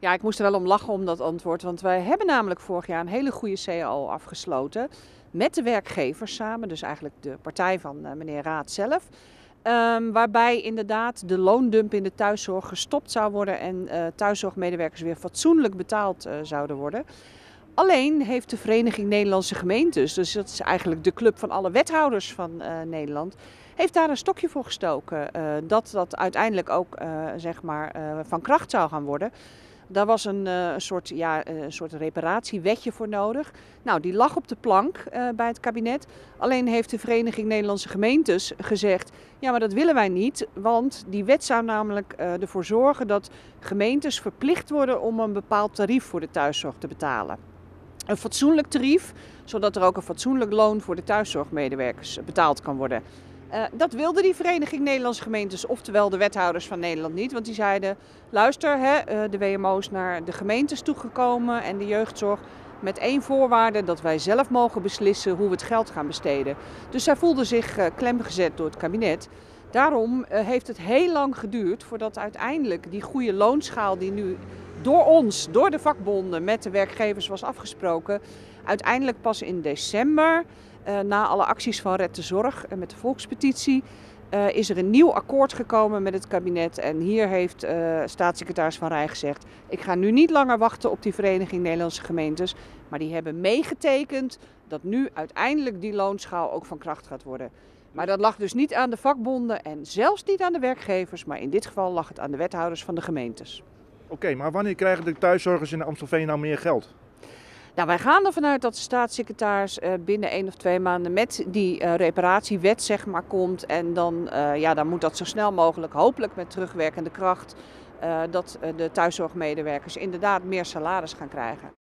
Ja, ik moest er wel om lachen om dat antwoord. Want wij hebben namelijk vorig jaar een hele goede CAO afgesloten. Met de werkgevers samen, dus eigenlijk de partij van uh, meneer Raad zelf. Um, waarbij inderdaad de loondump in de thuiszorg gestopt zou worden en uh, thuiszorgmedewerkers weer fatsoenlijk betaald uh, zouden worden. Alleen heeft de Vereniging Nederlandse Gemeentes, dus dat is eigenlijk de club van alle wethouders van Nederland, heeft daar een stokje voor gestoken. Dat dat uiteindelijk ook zeg maar, van kracht zou gaan worden. Daar was een, een, soort, ja, een soort reparatiewetje voor nodig. Nou, die lag op de plank bij het kabinet. Alleen heeft de Vereniging Nederlandse Gemeentes gezegd: ja, maar dat willen wij niet. Want die wet zou namelijk ervoor zorgen dat gemeentes verplicht worden om een bepaald tarief voor de thuiszorg te betalen een fatsoenlijk tarief, zodat er ook een fatsoenlijk loon voor de thuiszorgmedewerkers betaald kan worden. Uh, dat wilde die Vereniging Nederlandse Gemeentes, oftewel de wethouders van Nederland niet. Want die zeiden, luister, hè, uh, de WMO is naar de gemeentes toegekomen en de jeugdzorg met één voorwaarde dat wij zelf mogen beslissen hoe we het geld gaan besteden. Dus zij voelden zich uh, klemgezet door het kabinet. Daarom heeft het heel lang geduurd voordat uiteindelijk die goede loonschaal die nu door ons, door de vakbonden met de werkgevers was afgesproken. Uiteindelijk pas in december, na alle acties van Red de Zorg en met de volkspetitie, uh, is er een nieuw akkoord gekomen met het kabinet. En hier heeft uh, staatssecretaris Van Rij gezegd: Ik ga nu niet langer wachten op die Vereniging Nederlandse Gemeentes. Maar die hebben meegetekend dat nu uiteindelijk die loonschaal ook van kracht gaat worden. Maar dat lag dus niet aan de vakbonden en zelfs niet aan de werkgevers. Maar in dit geval lag het aan de wethouders van de gemeentes. Oké, maar wanneer krijgen de thuiszorgers in Amstelveen nou meer geld? Nou, wij gaan ervan uit dat de staatssecretaris uh, binnen één of twee maanden met die uh, reparatiewet zeg maar, komt. En dan, uh, ja, dan moet dat zo snel mogelijk, hopelijk met terugwerkende kracht, dat de thuiszorgmedewerkers inderdaad meer salaris gaan krijgen.